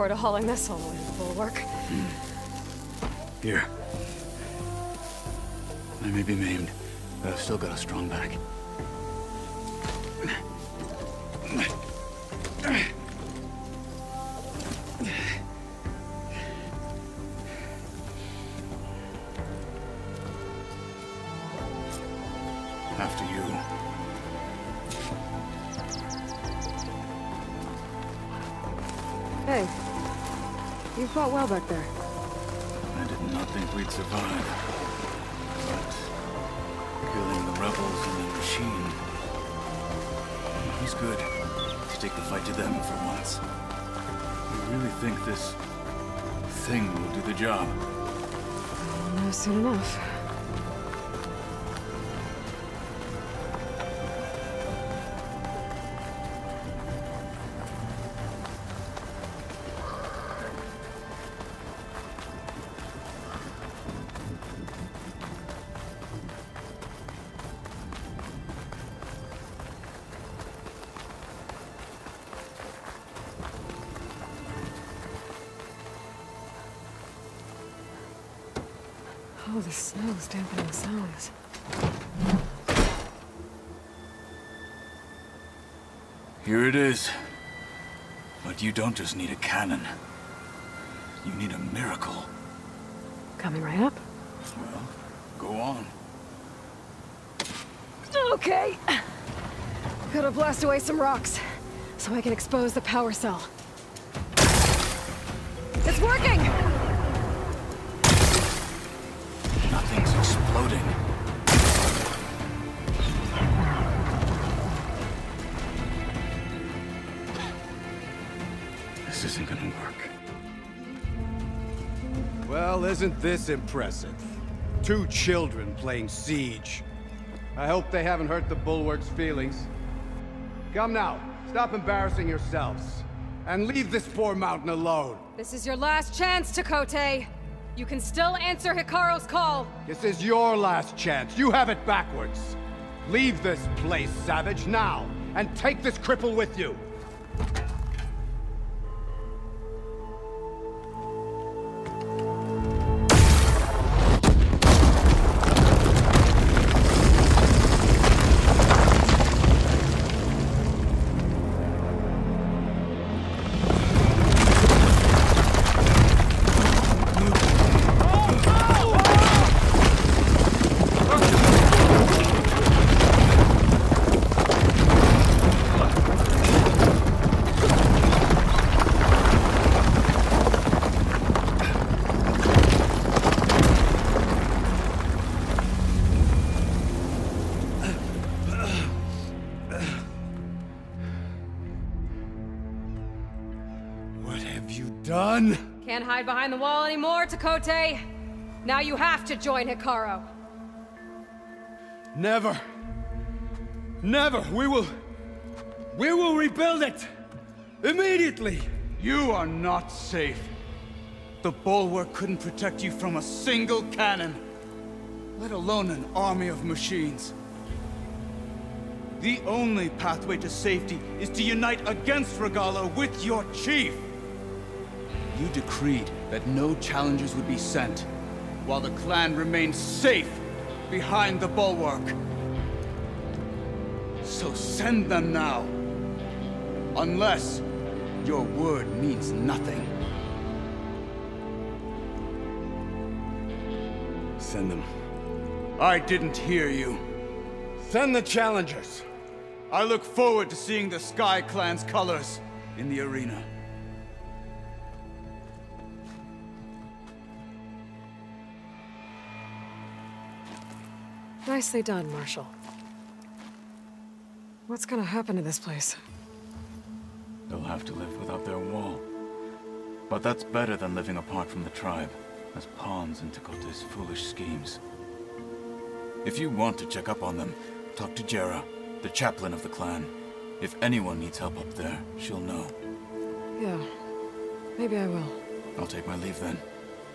Forward to hauling this all the way to the bulwark. Here. I may be maimed, but I've still got a strong back. Fought well back there. I did not think we'd survive. But killing the rebels and the machine. He's good. To take the fight to them for once. You really think this thing will do the job? I'll soon enough. Don't just need a cannon. You need a miracle. Coming right up. Well, go on. Okay. Gotta blast away some rocks, so I can expose the power cell. It's working! Isn't this impressive? Two children playing siege. I hope they haven't hurt the Bulwark's feelings. Come now, stop embarrassing yourselves. And leave this poor mountain alone. This is your last chance, Tekotteh. You can still answer Hekarro's call. This is your last chance. You have it backwards. Leave this place, Savage, now, and take this cripple with you. Behind the wall anymore, Tekotteh. Now you have to join Hekarro. Never. Never. We will... We will rebuild it! Immediately! You are not safe. The bulwark couldn't protect you from a single cannon, let alone an army of machines. The only pathway to safety is to unite against Regalla with your chief! You decreed that no challengers would be sent, while the clan remained safe behind the bulwark. So send them now. Unless your word means nothing. Send them. I didn't hear you. Send the challengers. I look forward to seeing the Sky Clan's colors in the arena. Nicely done, Marshal. What's gonna happen to this place? They'll have to live without their wall. But that's better than living apart from the tribe, as pawns in Tekotteh's foolish schemes. If you want to check up on them, talk to Jera, the chaplain of the clan. If anyone needs help up there, she'll know. Yeah, maybe I will. I'll take my leave then.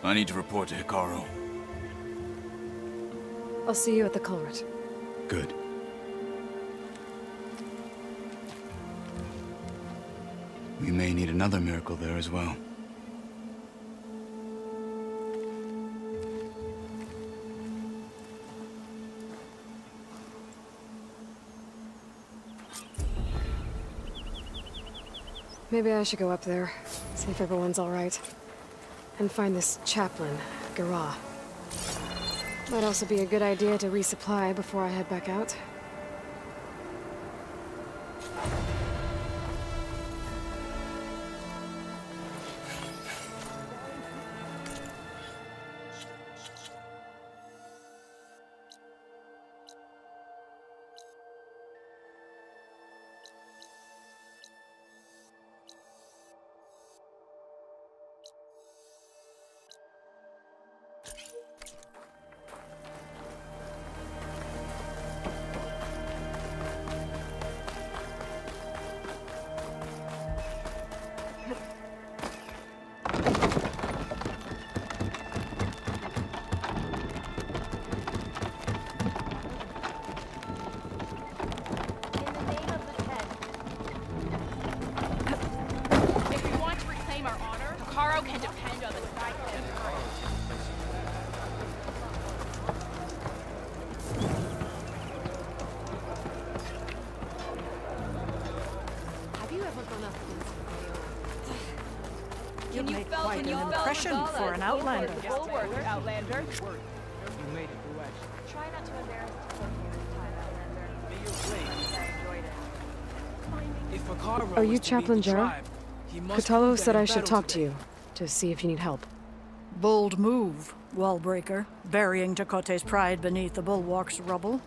I need to report to Hekarro. I'll see you at the Kulrut. Good. We may need another miracle there as well. Maybe I should go up there, see if everyone's all right. And find this chaplain, Garah. Might also be a good idea to resupply before I head back out. Can oh an you spell impression Regalla for an as outlander. word? Bulwark, Outlander. You made it through. Try not to embarrass Tekotteh time, Outlander. Be your blade. I enjoyed it. If Hekarro Are you Chaplain lead the Jera? tribe, he must Kotallo said I should battle talk to you, to see if you need help. Bold move, Wallbreaker, burying Tekotteh's pride beneath the bulwark's rubble.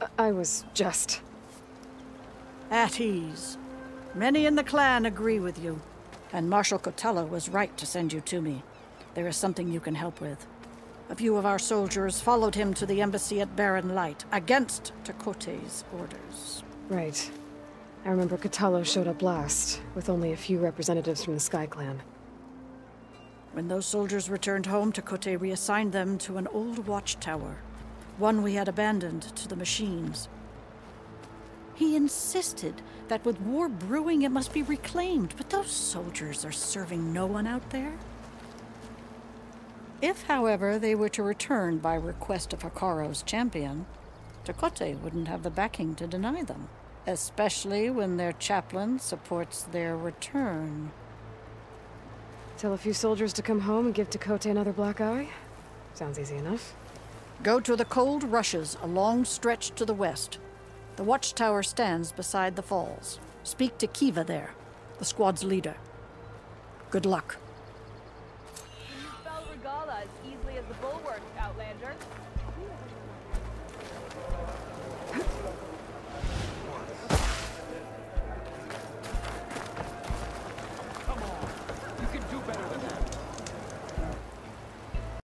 I, I was just... At ease. Many in the clan agree with you, and Marshal Kotallo was right to send you to me. There is something you can help with. A few of our soldiers followed him to the embassy at Barren Light, against Tekotteh's orders. Right. I remember Kotallo showed up last, with only a few representatives from the Sky Clan. When those soldiers returned home, Tekotteh reassigned them to an old watchtower, one we had abandoned to the machines. He insisted that with war brewing it must be reclaimed, but those soldiers are serving no one out there. If, however, they were to return by request of Hekarro's champion, Tekotteh wouldn't have the backing to deny them, especially when their chaplain supports their return. Tell a few soldiers to come home and give Tekotteh another black eye? Sounds easy enough. Go to the cold rushes, a long stretch to the west. The watchtower stands beside the falls. Speak to Kiva there, the squad's leader. Good luck.